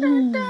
Dun.